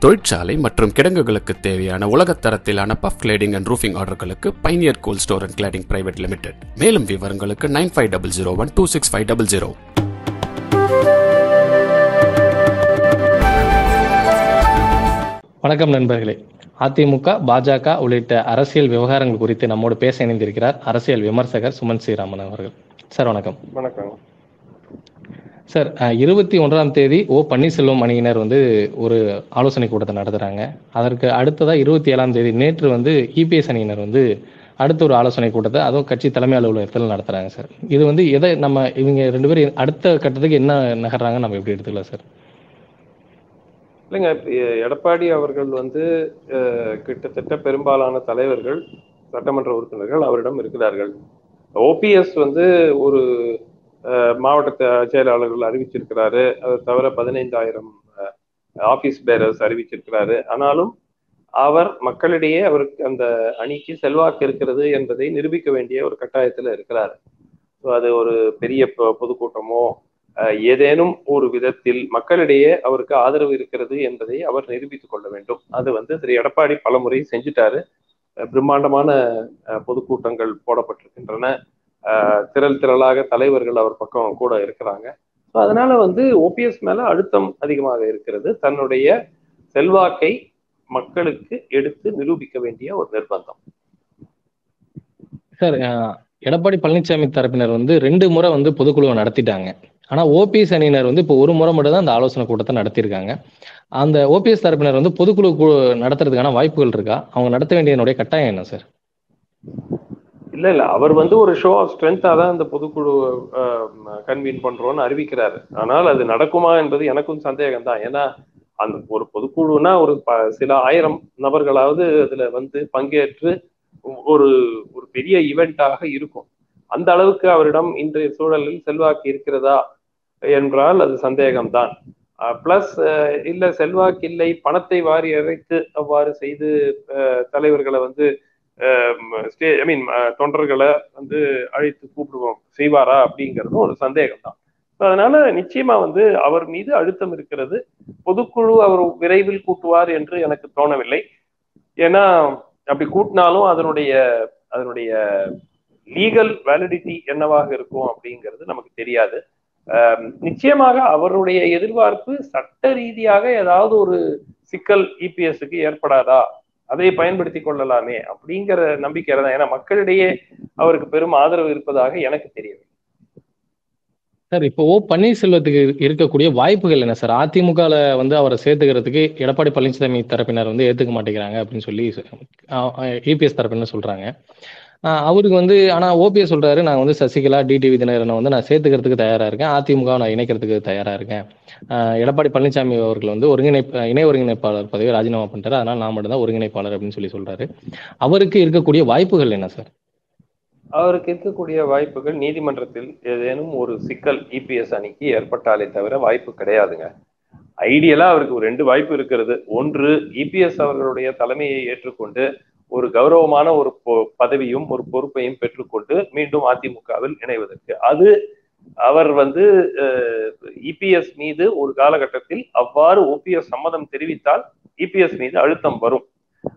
தொழிற்சாலை மற்றும் கிடங்குகளுக்கு தேவையான உலகத் தரத்திலான puff cladding and roofing ஆர்டர்களுக்கு pioneer coal store and cladding private limited மேலும் விவரங்களுக்கு nine five double zero one two six five double zero வணக்கம் நண்பர்களே. அதிமுக பாஜக உள்ளிட்ட அரசியல் விவகாரங்கள் குறித்து நம்மோடு பேச இணைந்திருக்கிறார் அரசியல் விமர்சகர் சுமன் ஸ்ரீராமன் அவர்கள். சார் வணக்கம். வணக்கம். சார் இருபத்தி ஒன்றாம் தேதி ஓ பன்னீர்செல்வம் அணியினர் வந்து ஒரு ஆலோசனை கூட்டத்தை நடத்துகிறாங்க அதற்கு அடுத்ததாக இருபத்தி ஏழாம் தேதி நேற்று வந்து இபிஎஸ் அணியினர் வந்து அடுத்த ஒரு ஆலோசனை கூட்டத்தை அதுவும் கட்சி தலைமை அலுவலகத்தில் நடத்துகிறாங்க சார். இது வந்து எதை நம்ம இவங்க ரெண்டு பேரும் அடுத்த கட்டத்துக்கு என்ன நகர்றாங்க நம்ம எப்படி எடுத்துக்கலாம் சார்? இல்லைங்க எடப்பாடி அவர்கள் வந்து கிட்டத்தட்ட பெரும்பாலான தலைவர்கள் சட்டமன்ற உறுப்பினர்கள் அவரிடம் இருக்கிறார்கள். ஓபிஎஸ் வந்து ஒரு மாவட்ட செயலாளர்கள் அறிவிச்சிருக்கிறாரு. அது தவிர பதினைந்தாயிரம் ஆபீஸ் பேரர்ஸ் அறிவிச்சிருக்கிறாரு. ஆனாலும் அவர் மக்களிடையே அவருக்கு அந்த அணிக்கு செல்வாக்கு இருக்கிறது என்பதை நிரூபிக்க வேண்டிய ஒரு கட்டாயத்தில் இருக்கிறார். ஸோ அது ஒரு பெரிய பொ- பொதுக்கூட்டமோ அஹ், ஏதேனும் ஒரு விதத்தில் மக்களிடையே அவருக்கு ஆதரவு இருக்கிறது என்பதை அவர் நிரூபித்துக் கொள்ள வேண்டும். அது வந்து திரு. எடப்பாடி பலமுறை செஞ்சுட்டாரு. பிரம்மாண்டமான அஹ், பொதுக்கூட்டங்கள் போடப்பட்டிருக்கின்றன. திரள் திரளாக தலைவர்கள் அவர் பக்கம் கூட இருக்கிறாங்க. So, அதனால வந்து ஓபிஎஸ் மேல அழுத்தம் அதிகமாக இருக்கிறது. தன்னுடைய செல்வாக்கை மக்களுக்கு எடுத்து நிரூபிக்க வேண்டிய ஒரு நிர்பந்தம். சார் எடப்பாடி பழனிசாமி தரப்பினர் வந்து ரெண்டு முறை வந்து பொதுக்குழுவை நடத்திட்டாங்க. ஆனா ஓபிஎஸ் அணியினர் வந்து இப்போ ஒரு முறை மட்டும் தான் அந்த ஆலோசனை கூட்டத்தை நடத்தியிருக்காங்க. அந்த ஓபிஎஸ் தரப்பினர் வந்து பொதுக்குழு நடத்துறதுக்கான வாய்ப்புகள் இருக்கா? அவங்க நடத்த வேண்டியதனுடைய கட்டாயம் என்ன சார்? இல்ல இல்ல. அவர் வந்து ஒரு ஷோ ஆஃப் ஸ்ட்ரென்த்தா தான் அந்த பொதுக்குழு கன்வீன் பண்றோம்னு அறிவிக்கிறாரு. ஆனால் அது நடக்குமா என்பது எனக்கும் சந்தேகம் தான் ஏன்னா அந்த ஒரு பொதுக்குழுனா ஒரு ப- சில ஆயிரம் நபர்களாவது அதுல வந்து பங்கேற்று ஒரு ஒரு பெரிய ஈவெண்டாக இருக்கும். அந்த அளவுக்கு அவரிடம் இன்றைய சூழலில் செல்வாக்கு இருக்கிறதா என்றால் அது சந்தேகம்தான். பிளஸ் இல்ல செல்வாக்கு இல்லை. பணத்தை வாரி இறைத்து அவ்வாறு செய்து தலைவர்களை வந்து ஸ்டே ஐ மீன் தொண்டர்களை வந்து அழைத்து கூப்பிடுவோம். செய்வாரா அப்படிங்கிறதும் ஒரு சந்தேகம் தான் அதனால நிச்சயமா வந்து அவர் மீது அழுத்தம் இருக்கிறது. பொதுக்குழு அவர் விரைவில் கூட்டுவார் என்று எனக்கு தோணவில்லை. ஏன்னா அப்படி கூட்டினாலும் அதனுடைய அதனுடைய லீகல் வேலிடிட்டி என்னவாக இருக்கும் அப்படிங்கிறது நமக்கு தெரியாது. நிச்சயமாக அவருடைய எதிர்பார்ப்பு சட்ட ரீதியாக ஏதாவது ஒரு சிக்கல் இபிஎஸ்க்கு ஏற்படாதா? அதை பயன்படுத்தி கொள்ளலாமே அப்படிங்கிற நம்பிக்கை தான் ஏன்னா மக்களிடையே அவருக்கு பெரும் ஆதரவு இருப்பதாக எனக்கு தெரியவில்லை சார் இப்போ ஓ பன்னீர்செல்வத்துக்கு இருக்கக்கூடிய வாய்ப்புகள் என்ன சார் அதிமுகல வந்து அவரை சேர்த்துக்கிறதுக்கு எடப்பாடி பழனிசாமி தரப்பினர் வந்து ஏத்துக்க மாட்டேங்கிறாங்க அப்படின்னு சொல்லி இபிஎஸ் தரப்பினர் சொல்றாங்க அவருக்கு வந்து ஆனா ஓபிஎஸ் சொல்றாரு நான் வந்து சசிகலா டிடிவி தினகரனை வந்து நான் சேர்த்துக்கிறதுக்கு தயாரா இருக்கேன். அதிமுக நான் இணைக்கிறதுக்கு தயாரா இருக்கேன். எடப்பாடி பழனிசாமி அவர்கள் வந்து ஒருங்கிணைப்பு இணை ஒருங்கிணைப்பாளர் பதவியை ராஜினாமா பண்ணிட்டாரு. அதனால நான் மட்டும் தான் ஒருங்கிணைப்பாளர் அப்படின்னு சொல்லி சொல்றாரு. அவருக்கு இருக்கக்கூடிய வாய்ப்புகள் என்ன சார்? அவருக்கு இருக்கக்கூடிய வாய்ப்புகள் நீதிமன்றத்தில் ஏதேனும் ஒரு சிக்கல் இபிஎஸ் அணிக்கு ஏற்பட்டாலே தவிர வாய்ப்பு கிடையாதுங்க. ஐடியலா அவருக்கு ஒரு ரெண்டு வாய்ப்பு இருக்கிறது. ஒன்று இபிஎஸ் அவர்களுடைய தலைமையை ஏற்றுக்கொண்டு ஒரு கௌரவமான ஒரு பொ- பதவியும் ஒரு பொறுப்பையும் பெற்றுக்கொண்டு மீண்டும் அதிமுகவில் இணைவதற்கு. அது அவர் வந்து இபிஎஸ் மீது ஒரு காலகட்டத்தில் அவ்வாறு ஓபிஎஸ் சம்மதம் தெரிவித்தால் இபிஎஸ் மீது அழுத்தம் வரும்.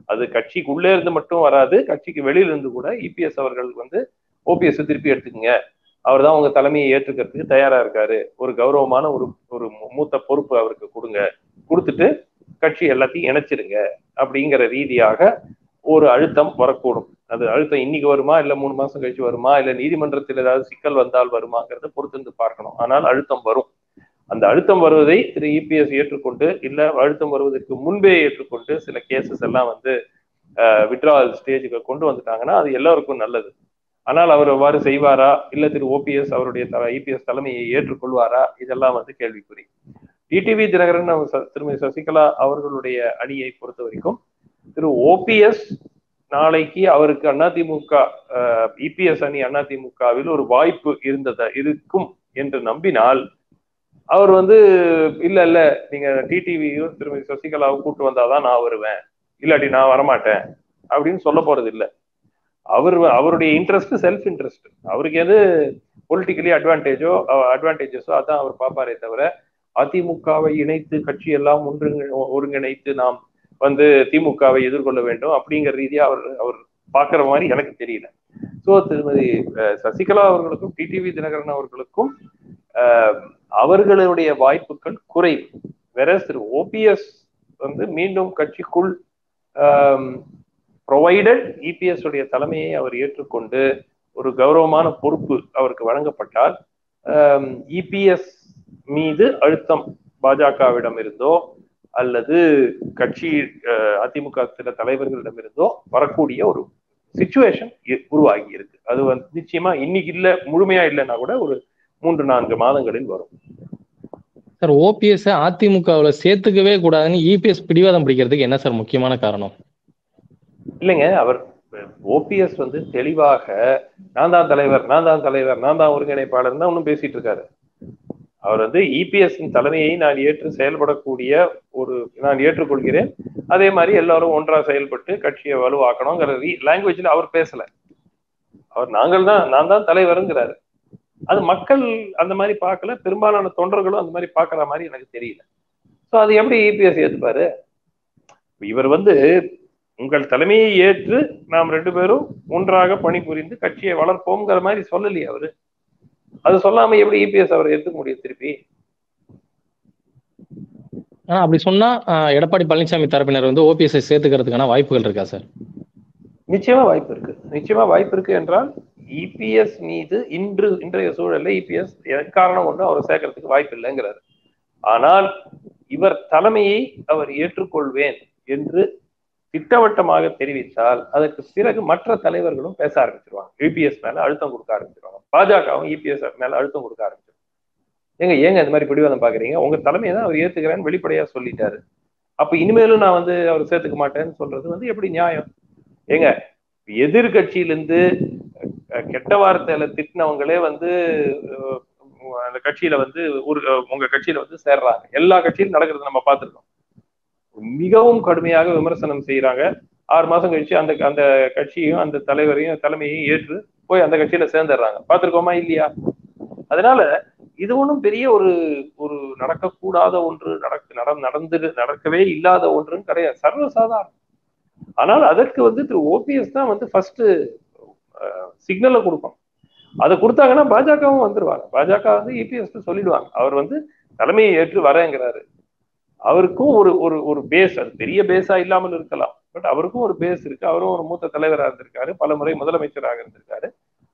அது கட்சிக்குள்ளே இருந்து மட்டும் வராது கட்சிக்கு வெளியில இருந்து கூட இபிஎஸ் அவர்கள் வந்து ஓபிஎஸ் திருப்பி எடுத்துக்கங்க. அவர் தான் உங்க தலைமையை ஏற்றுக்கிறதுக்கு தயாரா இருக்காரு. ஒரு கௌரவமான ஒரு ஒரு மூத்த பொறுப்பு அவருக்கு கொடுங்க. கொடுத்துட்டு கட்சி எல்லாத்தையும் இணைச்சிருங்க அப்படிங்கிற ரீதியாக ஒரு அழுத்தம் வரக்கூடும். அது அழுத்தம் இன்னைக்கு வருமா இல்ல மூணு மாசம் கழிச்சு வருமா இல்ல நீதிமன்றத்தில் ஏதாவது சிக்கல் வந்தால் வருமாங்கிறத பொறுத்திருந்து பார்க்கணும். ஆனால் அழுத்தம் வரும். அந்த அழுத்தம் வருவதை திரு. இபிஎஸ் ஏற்றுக்கொண்டு இல்ல அழுத்தம் வருவதற்கு முன்பே ஏற்றுக்கொண்டு சில கேசஸ் எல்லாம் வந்து விட்ராவல் ஸ்டேஜுக்கு கொண்டு வந்துட்டாங்கன்னா அது எல்லாருக்கும் நல்லது. ஆனால் அவர் அவ்வாறு செய்வாரா? இல்ல திரு. ஓபிஎஸ் அவருடைய இபிஎஸ் தலைமையை ஏற்றுக்கொள்வாரா? இதெல்லாம் வந்து கேள்விக்குறி. டிடிவி தினகரன் திருமதி சசிகலா அவர்களுடைய அணியை பொறுத்த வரைக்கும் திரு ஓபிஎஸ் நாளைக்கு அவருக்கு அதிமுக இபிஎஸ் அணி அதிமுகவில் ஒரு வாய்ப்பு இருந்தத இருக்கும் என்று நம்பினால் அவர் வந்து இல்ல இல்ல நீங்க டிடிவியும் திருமதி சசிகலாவும் கூட்டு வந்தாதான் நான் வருவேன். இல்லாட்டி நான் வரமாட்டேன். அப்படின்னு சொல்ல போறது இல்ல. அவர் அவருடைய இன்ட்ரெஸ்ட் செல்ஃப் இன்ட்ரெஸ்ட் அவருக்கு எது பொலிட்டிக்கலி அட்வான்டேஜோ அட்வான்டேஜஸோ அதான் அவர் பார்ப்பாரே தவிர அதிமுகவை இணைத்து கட்சி எல்லாம் ஒன்று ஒருங்கிணைத்து நாம் வந்து திமுகவை எதிர்கொள்ள வேண்டும் அப்படிங்கிற ரீதியா அவர் அவர் பாக்குற மாதிரி எனக்கு தெரியல. சோ திருமதி சசிகலா அவர்களுக்கும் டிடிவி தினகரன் அவர்களுக்கும் அவர்களுடைய வாய்ப்புகள் குறைவு. வேற திரு ஓபிஎஸ் வந்து மீண்டும் கட்சிக்குள் ப்ரொவைடட் இபிஎஸ் உடைய தலைமையை அவர் ஏற்றுக்கொண்டு ஒரு கௌரவமான பொறுப்பு அவருக்கு வழங்கப்பட்டால் இபிஎஸ் மீது அழுத்தம் பாஜகவிடம் இருந்தோ அல்லது கட்சி அதிமுக சில தலைவர்களிடம் இருந்தோ வரக்கூடிய ஒரு சுச்சுவேஷன் உருவாகி இருக்கு அது வந்து நிச்சயமா இன்னைக்கு இல்ல முழுமையா இல்லைன்னா கூட ஒரு மூன்று நான்கு மாதங்களில் வரும். சார் ஓபிஎஸ் அதிமுகவுல சேர்த்துக்கவே கூடாதுன்னு இபிஎஸ் பிடிவாதம் பிடிக்கிறதுக்கு என்ன சார் முக்கியமான காரணம்? இல்லைங்க அவர் ஓபிஎஸ் வந்து தெளிவாக நான் தான் தலைவர் நான் தான் தலைவர் நான் தான் ஒருங்கிணைப்பாளர் தான் ஒன்றும் பேசிட்டு இருக்காரு. அவர் வந்து இபிஎஸ் தலைமையை நான் ஏற்று செயல்படக்கூடிய ஒரு நான் ஏற்றுக்கொள்கிறேன். அதே மாதிரி எல்லாரும் ஒன்றா செயல்பட்டு கட்சியை வலுவாக்கணுங்கிற லாங்குவேஜ்ல அவர் பேசல. அவர் நாங்கள் தான் நான் தான் தலைவருங்கிறாரு. அது மக்கள் அந்த மாதிரி பார்க்கல பெரும்பாலான தொண்டர்களும் அந்த மாதிரி பார்க்குற மாதிரி எனக்கு தெரியல. ஸோ அது எப்படி இபிஎஸ் ஏற்றுப்பாரு இவர் வந்து உங்கள் தலைமையை ஏற்று நாம் ரெண்டு பேரும் ஒன்றாக பணிபுரிந்து கட்சியை வளர்ப்போம்ங்கிற மாதிரி சொல்லலையே அவரு. அது சொல்லாம எப்படி இபிஎஸ் அவர் ஏத்துக்க முடியும் திருப்பி? ஆனா அப்படி சொன்னா எடப்பாடி பழனிசாமி தரப்பினர் வந்து ஓபிஎஸ் சேர்த்துக்கிறதுக்கான வாய்ப்புகள் இருக்கா சார்? நிச்சயமா வாய்ப்பு இருக்கு. நிச்சயமா வாய்ப்பு இருக்கு என்றால் இபிஎஸ் மீது இன்று இன்றைய சூழல்ல இபிஎஸ் எக்காரணம் ஒன்று அவரை சேர்க்கறதுக்கு வாய்ப்பு இல்லைங்கிறாரு. ஆனால் இவர் தலைமையை அவர் ஏற்றுக்கொள்வேன் என்று திட்டவட்டமாக தெரிவித்தால் அதற்கு பிறகு மற்ற தலைவர்களும் பேச ஆரம்பிச்சிருவாங்க. யூபிஎஸ் மேல அழுத்தம் கொடுக்க ஆரம்பிச்சிருவாங்க. பாஜகவும் இபிஎஸ் மேல அழுத்தம் கொடுக்க ஆரம்பிச்சிருவாங்க. ஏங்க ஏங்க இந்த மாதிரி பிடிவாதம் பாக்குறீங்க உங்க தலைமையை தான் அவர் ஏத்துக்கிறேன்னு வெளிப்படையா சொல்லிட்டாரு. அப்ப இனிமேலும் நான் வந்து அவர் சேர்த்துக்க மாட்டேன்னு சொல்றது வந்து எப்படி நியாயம்? ஏங்க எதிர்கட்சியிலிருந்து கெட்ட வார்த்தையில திட்டினவங்களே வந்து அந்த கட்சியில வந்து ஒரு உங்க கட்சியில வந்து சேர்றாங்க. எல்லா கட்சியிலும் நடக்கிறது நம்ம பார்த்துருக்கோம். மிகவும் கடுமையாக விமர்சனம் செய்யறாங்க ஆறு மாசம் கழிச்சு அந்த அந்த கட்சியும் அந்த தலைவரையும் தலைமையையும் ஏற்று போய் அந்த கட்சியில சேர்ந்துடுறாங்க. பார்த்துருக்கோமா இல்லையா? அதனால இது ஒன்றும் பெரிய ஒரு ஒரு நடக்கக்கூடாத ஒன்று நடக்க நட நடந்து நடக்கவே இல்லாத ஒன்றுன்னு கிடையாது. சர்வசாதாரணம். ஆனால் அதற்கு வந்து திரு ஓபிஎஸ் தான் வந்து ஃபர்ஸ்ட் சிக்னலை கொடுப்பான் அதை கொடுத்தாங்கன்னா பாஜகவும் வந்துருவாங்க. பாஜக வந்து இபிஎஸ் சொல்லிடுவாங்க. அவர் வந்து தலைமையை ஏற்று வரேங்கிறாரு. அவருக்கும் ஒரு ஒரு ஒரு பேஸ் அது பெரிய பேஸா இல்லாமல் இருக்கலாம். பட் அவருக்கும் ஒரு பேஸ் இருக்கு. அவரும் ஒரு மூத்த தலைவராக இருந்திருக்காரு. பல முறை முதலமைச்சராக இருந்திருக்காரு.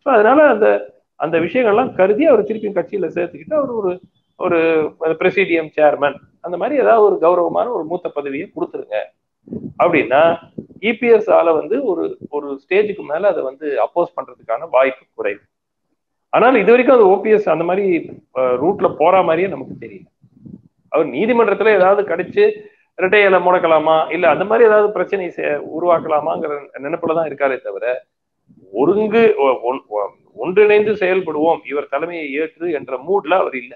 ஸோ அதனால அந்த அந்த விஷயங்கள்லாம் கருதி அவர் திருப்பி கட்சியில சேர்த்துக்கிட்டு அவர் ஒரு ஒரு பிரசிடியம் சேர்மன் அந்த மாதிரி ஏதாவது ஒரு கௌரவமான ஒரு மூத்த பதவியை கொடுத்துருங்க. அப்படின்னா இபிஎஸ் ஆல வந்து ஒரு ஒரு ஸ்டேஜுக்கு மேல அதை வந்து அப்போஸ் பண்றதுக்கான வாய்ப்பு குறைவு. ஆனால் இது வரைக்கும் அது ஓபிஎஸ் அந்த மாதிரி ரூட்ல போற மாதிரியே நமக்கு தெரியல. அவர் நீதிமன்றத்துல ஏதாவது கிடைச்சு இரட்டை இலை முடக்கலாமா? இல்ல அந்த மாதிரி ஏதாவது பிரச்சனை உருவாக்கலாமாங்கிற நினைப்புல தான் இருக்காரே தவிர ஒருங்கு ஒன்றிணைந்து செயல்படுவோம் இவர் தலைமையை ஏற்று என்ற மூட்ல அவர் இல்ல.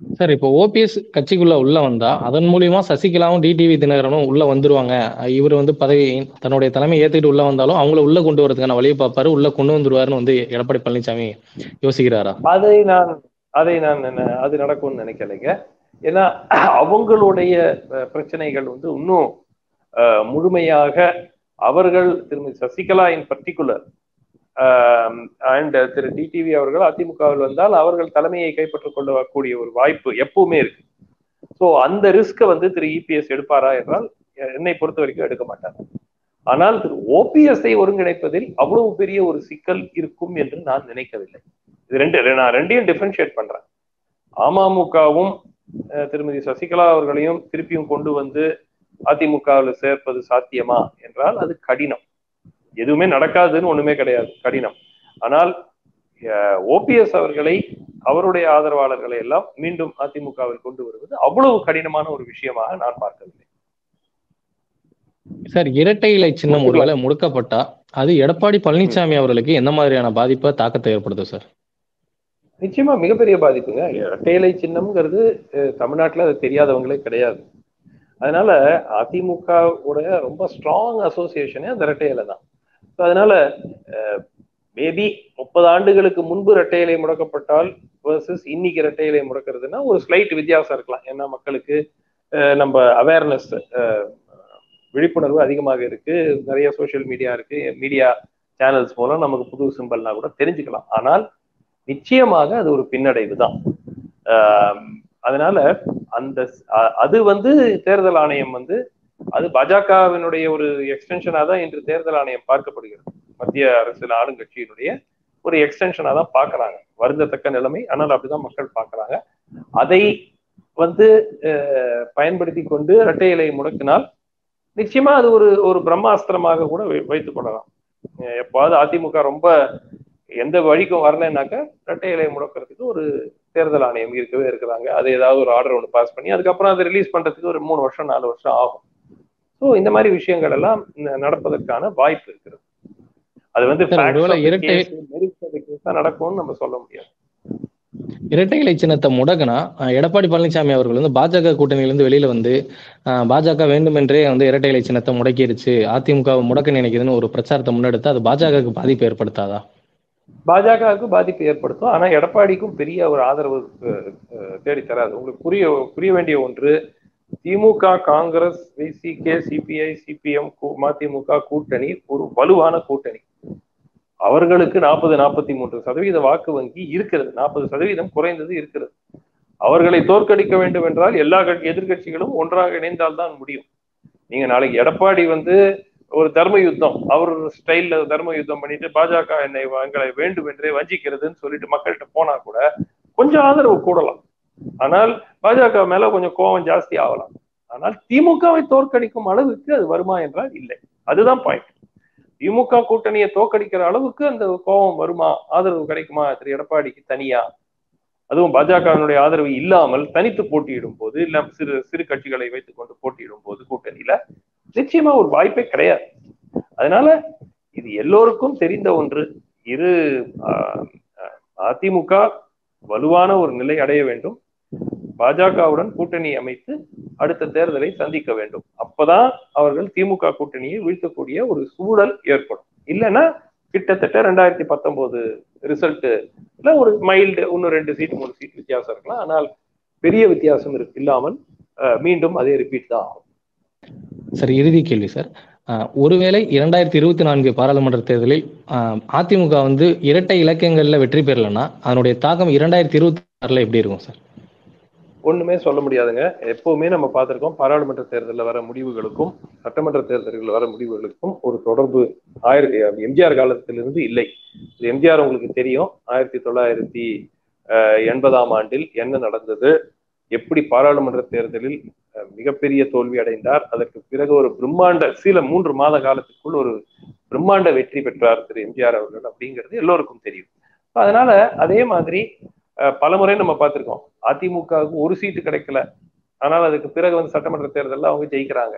சார் இப்போ ஓபிஎஸ் கட்சிக்குள்ள உள்ள வந்தா அதன் மூலியமா சசிகலாவும் டிடிவி தினகரனும் உள்ள வந்துருவாங்க. இவர் வந்து பதவி தன்னுடைய தலைமை ஏத்துக்கிட்டு உள்ள வந்தாலும் அவங்கள உள்ள கொண்டு வரதுக்கான வழியை பார்ப்பாரு உள்ள கொண்டு வந்துருவாருன்னு வந்து எடப்பாடி பழனிசாமி யோசிக்கிறாரா? அதை நான் அதை நான் அது நடக்கும்னு நினைக்கலைங்க. ஏன்னா அவங்களுடைய பிரச்சனைகள் வந்து இன்னும் அஹ், முழுமையாக அவர்கள் திருமதி சசிகலா இன் பர்டிகுலர் அண்ட் திரு டிடிவி அவர்கள் அதிமுகவில் வந்தால் அவர்கள் தலைமையை கைப்பற்றிக் கொள்ளக்கூடிய ஒரு வாய்ப்பு எப்பவுமே இருக்கு. ஸோ அந்த ரிஸ்கை வந்து திரு இபிஎஸ் எடுப்பாரா என்றால் என்னை பொறுத்த வரைக்கும் எடுக்க மாட்டார். ஆனால் திரு ஓபிஎஸ்ஐ ஒருங்கிணைப்பதில் அவ்வளவு பெரிய ஒரு சிக்கல் இருக்கும் என்று நான் நினைக்கவில்லை. இது ரெண்டு நான் ரெண்டையும் டிஃபரன்ஷியேட் பண்றேன். அமமுகவும் அஹ், திருமதி சசிகலா அவர்களையும் திருப்பியும் கொண்டு வந்து அதிமுகவில் சேர்ப்பது சாத்தியமா என்றால் அது கடினம். எதுவுமே நடக்காதுன்னு ஒண்ணுமே கிடையாது கடினம். ஆனால் ஓபிஎஸ் அவர்களை அவருடைய ஆதரவாளர்களை எல்லாம் மீண்டும் அதிமுகவில் கொண்டு வருவது அவ்வளவு கடினமான ஒரு விஷயமாக நான் பார்க்கவில்லை. சார் இரட்டை இலை சின்னம் ஒருவேளை முடுக்கப்பட்டா அது எடப்பாடி பழனிசாமி அவர்களுக்கு எந்த மாதிரியான பாதிப்பை தாக்கத்தை ஏற்படுத்தும் சார்? நிச்சயமா மிகப்பெரிய பாதிப்புங்க. இரட்டையிலை சின்னம்ங்கிறது அஹ், தமிழ்நாட்டுல அது தெரியாதவங்களே கிடையாது. அதனால அதிமுக உடைய ரொம்ப ஸ்ட்ராங் அசோசியேஷனே அந்த இரட்டை இலை தான். So, அதனால மேபி முப்பது ஆண்டுகளுக்கு முன்பு இரட்டை இலை முடக்கப்பட்டால் வர்சஸ் இன்னைக்கு இரட்டை இலை முடக்கிறதுனா ஒரு ஸ்லைட் வித்தியாசம் இருக்கலாம். ஏன்னா மக்களுக்கு நம்ம அவேர்னஸ் விழிப்புணர்வு அதிகமாக இருக்கு. நிறைய சோசியல் மீடியா இருக்கு. மீடியா சேனல்ஸ் மூலம் நமக்கு புது சிம்பிள்னா கூட தெரிஞ்சுக்கலாம். ஆனால் நிச்சயமாக அது ஒரு பின்னடைவு தான். ஆஹ் அதனால அந்த அது வந்து தேர்தல் ஆணையம் வந்து அது பாஜகவினுடைய ஒரு எக்ஸ்டென்ஷனா தான் இன்று தேர்தல் ஆணையம் பார்க்கப்படுகிறது. மத்திய அரசியல் ஆளுங்கட்சியினுடைய ஒரு எக்ஸ்டென்ஷனா தான் பாக்குறாங்க வருந்தத்தக்க நிலைமை ஆனால் அப்படிதான் மக்கள் பாக்குறாங்க அதை வந்து பயன்படுத்தி கொண்டு இரட்டை இலையை முடக்கினால் நிச்சயமா அது ஒரு ஒரு பிரம்மாஸ்திரமாக கூட வைத்துக் கொள்ளலாம். எப்பாவது அதிமுக ரொம்ப எந்த வழிக்கும் வரலைன்னாக்க இரட்டை இலை முடக்கிறதுக்கு ஒரு தேர்தல் ஆணையம் இருக்கவே இருக்கிறாங்க. அது ஏதாவது ஒரு ஆர்டர் ஒன்று பாஸ் பண்ணி அதுக்கப்புறம் அதை ரிலீஸ் பண்றதுக்கு ஒரு மூணு வருஷம் நாலு வருஷம் ஆகும். ஸோ இந்த மாதிரி விஷயங்கள் எல்லாம் நடப்பதற்கான வாய்ப்பு இருக்கிறது. அது வந்து நடக்கும்னு நம்ம சொல்ல முடியாது. இரட்டை இலை சின்னத்தை முடக்கினா எடப்பாடி பழனிசாமி அவர்கள் வந்து பாஜக கூட்டணியிலிருந்து வெளியில வந்து பாஜக வேண்டுமென்றே வந்து இரட்டை இலை சின்னத்தை முடக்கிருச்சு அதிமுக முடக்க நினைக்குதுன்னு ஒரு பிரச்சாரத்தை முன்னெடுத்து அது பாஜகவுக்கு பாதிப்பு ஏற்படுத்தாதா? பாஜகவுக்கு பாதிப்பு ஏற்படுத்தும். ஆனா எடப்பாடிக்கும் பெரிய ஒரு ஆதரவு தேடி தராது. உங்களுக்கு புரிய புரிய வேண்டிய ஒன்று திமுக காங்கிரஸ் விசிகே சிபிஐ சிபிஎம் மதிமுக கூட்டணி ஒரு வலுவான கூட்டணி. அவர்களுக்கு நாற்பது நாற்பத்தி மூன்று சதவீத வாக்கு வங்கி இருக்கிறது. நாற்பது சதவீதம் குறைந்தது இருக்கிறது. அவர்களை தோற்கடிக்க வேண்டும் என்றால் எல்லா எதிர்கட்சிகளும் ஒன்றாக இணைந்தால்தான் முடியும். நீங்க நாளைக்கு எடப்பாடி வந்து ஒரு தர்ம யுத்தம் அவர் ஸ்டைல்ல தர்ம யுத்தம் பண்ணிட்டு பாஜக என்னை எங்களை வேண்டும் என்றே வஞ்சிக்கிறதுன்னு சொல்லிட்டு மக்கள்கிட்ட போனா கூட கொஞ்சம் ஆதரவு கூடலாம். ஆனால் பாஜக மேல கொஞ்சம் கோபம் ஜாஸ்தி ஆகலாம். ஆனால் திமுகவை தோற்கடிக்கும் அளவுக்கு அது வருமா என்றால் இல்லை. அதுதான் பாயிண்ட் திமுக கூட்டணியை தோற்கடிக்கிற அளவுக்கு அந்த கோபம் வருமா? ஆதரவு கிடைக்குமா? திரு எடப்பாடிக்கு தனியா? அதுவும் பாஜகவினுடைய ஆதரவு இல்லாமல் தனித்து போட்டியிடும் போது இல்ல சிறு சிறு கட்சிகளை வைத்துக் கொண்டு போட்டியிடும் போது கூட்டணியில நிச்சயமா ஒரு வாய்ப்பே கிடையாது. அதனால இது எல்லோருக்கும் தெரிந்த ஒன்று. இரு அதிமுக வலுவான ஒரு நிலை அடைய வேண்டும். பாஜகவுடன் கூட்டணி அமைத்து அடுத்த தேர்தலை சந்திக்க வேண்டும். அப்பதான் அவர்கள் திமுக கூட்டணியை வீழ்த்தக்கூடிய ஒரு சூழல் ஏற்படும். இல்லைன்னா கிட்டத்தட்ட ரெண்டாயிரத்தி பத்தொன்பது ரிசல்ட்டுல ஒரு மைல்டு இன்னும் ரெண்டு சீட் மூணு சீட் வித்தியாசம் இருக்கலாம். ஆனால் பெரிய வித்தியாசம் இருக்கு இல்லாமல் மீண்டும் அதே ரிப்பீட் தான் ஆகும். சார் இறுதி கேள்வி சார். ஒருவேளை இரண்டாயிரத்தி இருபத்தி நான்கு பாராளுமன்ற தேர்தலில் அதிமுக வந்து இரட்டை இலக்கியங்கள்ல வெற்றி பெறலைன்னா அதனுடைய தாக்கம் இரண்டாயிரத்தி இருபத்தி ஆறுல எப்படி இருக்கும் சார்? ஒண்ணுமே சொல்ல முடியாதுங்க. எப்பவுமே நம்ம பார்த்திருக்கோம் பாராளுமன்ற தேர்தலில் வர முடிவுகளுக்கும் சட்டமன்ற தேர்தல்களில் வர முடிவுகளுக்கும் ஒரு தொடர்பு ஆயிரத்தி எம்ஜிஆர் காலத்திலிருந்து இல்லை. எம்ஜிஆர் உங்களுக்கு தெரியும். ஆயிரத்தி தொள்ளாயிரத்தி எண்பதாம் ஆண்டில் என்ன நடந்தது? எப்படி பாராளுமன்ற தேர்தலில் மிகப்பெரிய தோல்வி அடைந்தார்? அதற்கு பிறகு ஒரு பிரம்மாண்ட சில மூன்று மாத காலத்துக்குள் ஒரு பிரம்மாண்ட வெற்றி பெற்றார் திரு எம்ஜிஆர் அவர்கள் அப்படிங்கிறது எல்லோருக்கும் தெரியும். அதனால அதே மாதிரி பலமுறை நம்ம பார்த்திருக்கோம். அதிமுகவுக்கு ஒரு சீட்டு கிடைக்கல. ஆனால் அதுக்கு பிறகு வந்து சட்டமன்ற தேர்தலில் அவங்க ஜெயிக்கிறாங்க.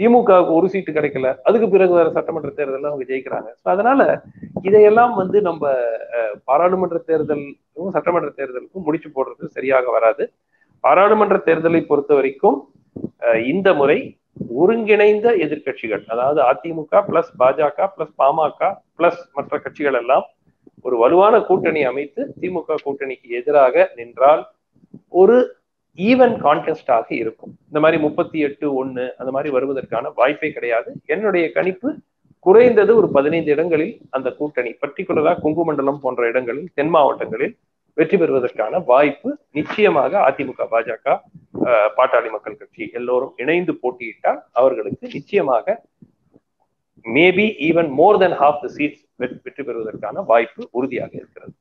திமுகவுக்கு ஒரு சீட்டு கிடைக்கல. அதுக்கு பிறகு வர சட்டமன்ற தேர்தலில் அவங்க ஜெயிக்கிறாங்க. ஸோ அதனால இதையெல்லாம் வந்து நம்ம அஹ், பாராளுமன்ற தேர்தலுக்கும் சட்டமன்ற தேர்தலுக்கும் முடிச்சு போடுறது சரியாக வராது. பாராளுமன்ற தேர்தலை பொறுத்த வரைக்கும் அஹ், இந்த முறை ஒருங்கிணைந்த எதிர்க்கட்சிகள் அதாவது AIADMK plus BJP plus PMK plus மற்ற கட்சிகள் எல்லாம் ஒரு வலுவான கூட்டணி அமைத்து திமுக கூட்டணிக்கு எதிராக நின்றால் ஒரு ஈவன் கான்டெஸ்டாக இருக்கும். இந்த மாதிரி முப்பத்தி எட்டு ஒன்னு அந்த மாதிரி வருவதற்கான வாய்ப்பே கிடையாது. என்னுடைய கணிப்பு குறைந்தது ஒரு பதினைந்து இடங்களில் அந்த கூட்டணி பர்டிகுலரா குங்குமண்டலம் போன்ற இடங்களில் தென் மாவட்டங்களில் வெற்றி பெறுவதற்கான வாய்ப்பு நிச்சயமாக அதிமுக பாஜக பாட்டாளி மக்கள் கட்சி எல்லோரும் இணைந்து போட்டியிட்டால் அவர்களுக்கு நிச்சயமாக maybe even more than half the seats வெற்றி பெறுவதற்கான வாய்ப்பு உறுதியாக இருக்கிறது.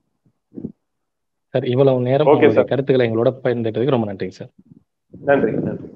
சார் இவ்வளவு நேரம் கருத்துக்களை எங்களோட பயன்பெற்றதுக்கு ரொம்ப நன்றிங்க சார். நன்றி நன்றி.